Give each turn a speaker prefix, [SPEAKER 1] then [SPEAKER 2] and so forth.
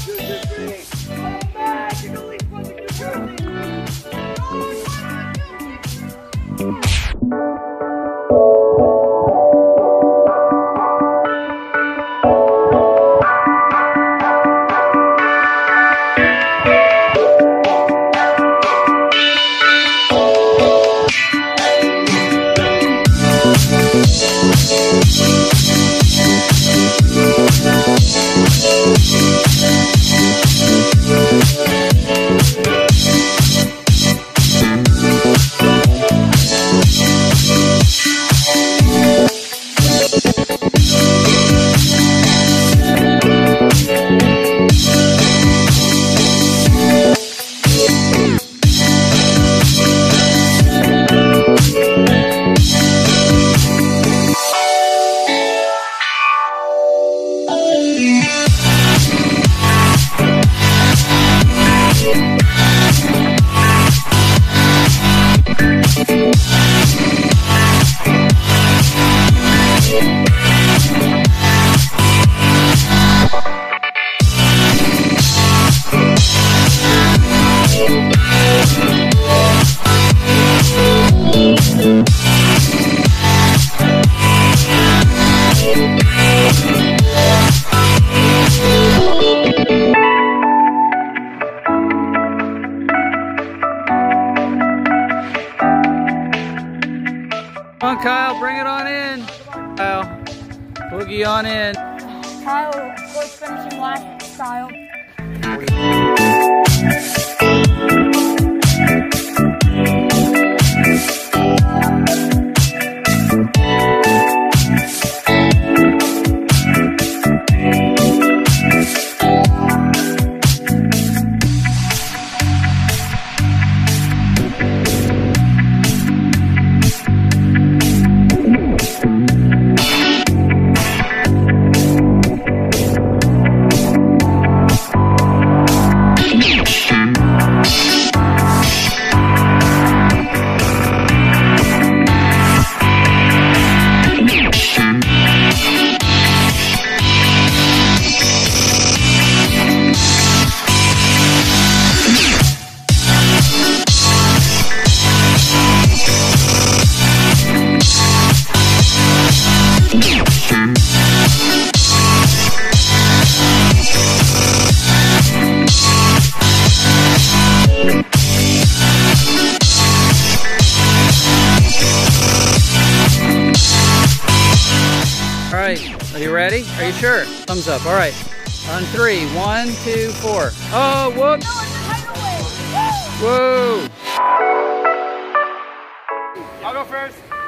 [SPEAKER 1] Two, three. Kyle, bring it on in. Kyle, boogie on in.
[SPEAKER 2] Kyle, of course, finishing last style.
[SPEAKER 1] Right, are you ready? Are you sure? Thumbs up. All right. On three. One, two, four. Oh, whoops. Whoa.
[SPEAKER 3] I'll go first. Yeah,